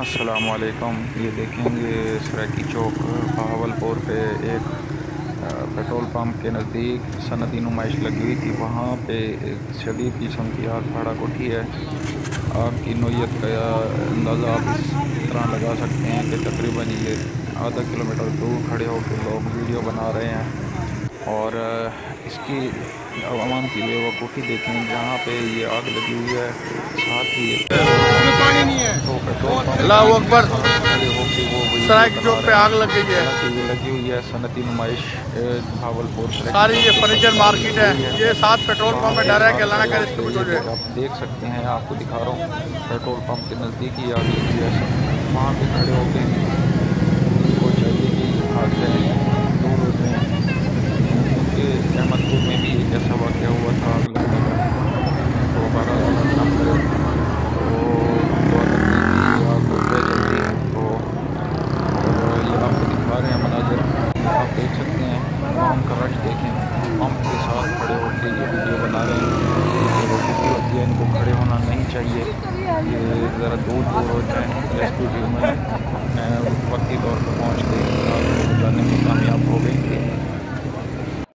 असलकम ये देखेंगे सराकी चौक, बहावलपुर पे एक पेट्रोल पंप के नज़दीक सनती नुमाइश लगी हुई थी। वहाँ पे एक शदीद किस्म की आग भड़क उठी है। आग की नोयत का अंदाज़ा आप इस तरह लगा सकते हैं कि तकरीबन ये आधा किलोमीटर दूर खड़े होकर लोग वीडियो बना रहे हैं। और इसकी आवाम की बेवकूफ़ी देखें, जहाँ पे ये आग लगी हुई है। साथ ही नहीं है। अल्लाह अकबर। सराय चौक पे आग लग गई है। लगी हुई है सनती नुमाइश भावलपुर सारी ये फर्नीचर मार्केट है। ये सात पेट्रोल पंप में डर है कि अल्लाह ना करे इसकी कुछ हो जाए। आप देख सकते हैं आपको दिखा रहा हूँ पेट्रोल पंप के नज़दीक ही आग लगी है। वहाँ पे खड़े होकर को चाहिए कि जाए दूर हो। जाए अहमदपुर में भी एक ऐसा वाक़ हुआ था आग लगने का तो बारह ना करे तो आग बुझ जल्दी तो और ये आपको दिखा रहे हैं मनाजर आप देख सकते हैं। हम का रश देखें। पंप के साथ खड़े होकर ये वीडियो बना रहे हैं। रोटी होती है, इनको खड़े होना नहीं चाहिए। ये ज़रा दूर दूर हो जाए। रेस्क्यू टीम में